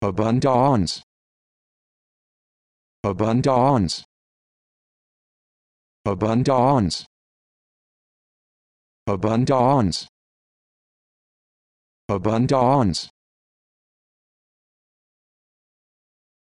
abundance. Abundance. Abundance. Abundance. Abundance.